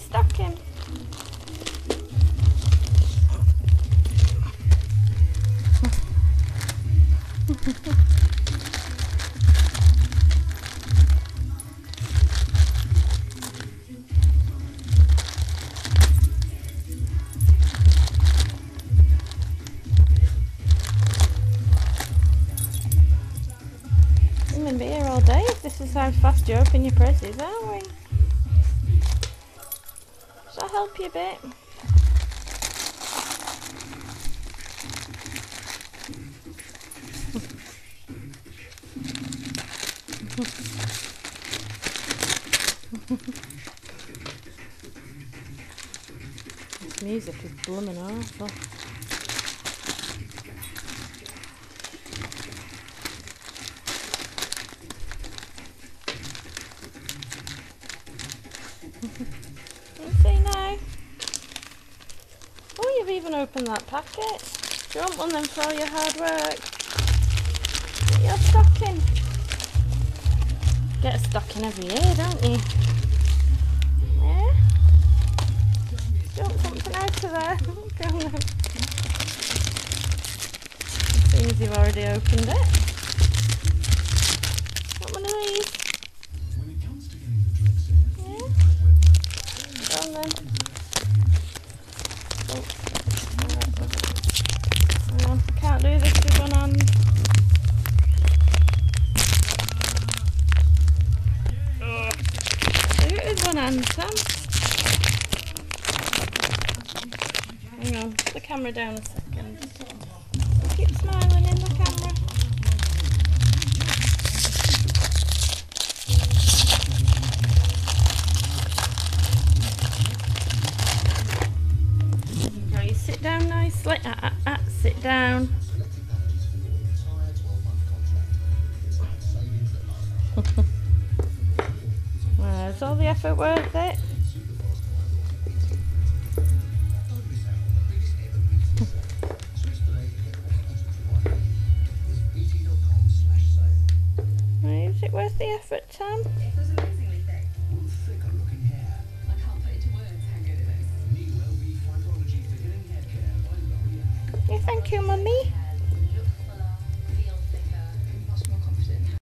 stocking. We're going to here all day if this is how fast you open your presses, aren't we? Shall I help you a bit? this music is blooming awful. Oh. Let's you've even opened that packet. Do you want one then for all your hard work? Get your stocking. Get a stocking every year, don't you? Yeah? Do you want something out of there? Go on. Seems you've already opened it. Want one of these? When it comes to getting the drugs in, Yeah? Go on then. Oh. Hang on, I can't do this with one hand. Ugh. One. Hang on, put the camera down a second. Keep smiling in the camera. Now you sit down nicely. Ah, ah, ah, sit down. All the effort worth it? Is it worth the effort, Tom? Thank you, Mummy.